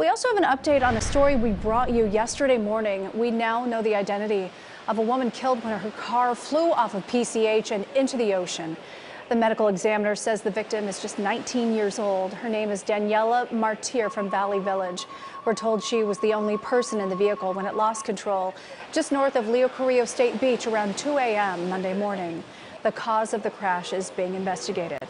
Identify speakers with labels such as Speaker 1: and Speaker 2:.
Speaker 1: We also have an update on a story we brought you yesterday morning. We now know the identity of a woman killed when her car flew off of PCH and into the ocean. The medical examiner says the victim is just 19 years old. Her name is Daniela Martir from Valley Village. We're told she was the only person in the vehicle when it lost control just north of Leo Carrillo State Beach around 2 a.m. Monday morning. The cause of the crash is being investigated.